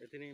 इतनी